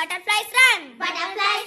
Butterflies run. Butterflies.